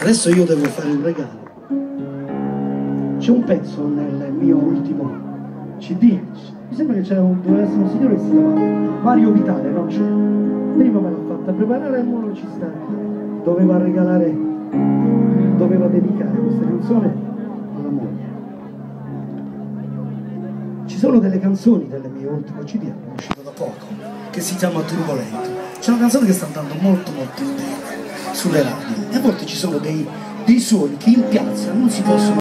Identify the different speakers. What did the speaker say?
Speaker 1: Adesso? Io devo fare un regalo. C'è un pezzo nel mio ultimo CD. Mi sembra che c'era un, un signore che si chiamava Mario Vitale, no? Cioè, prima me l'ha fatta preparare e ora ci sta. Doveva regalare, doveva dedicare questa canzone alla moglie. Ci sono delle canzoni del mio ultimo CD, è uscito da poco che si chiama Turbolento. C'è una canzone che sta andando molto molto bene sulle radio e a volte ci sono dei, dei suoni che in piazza non si possono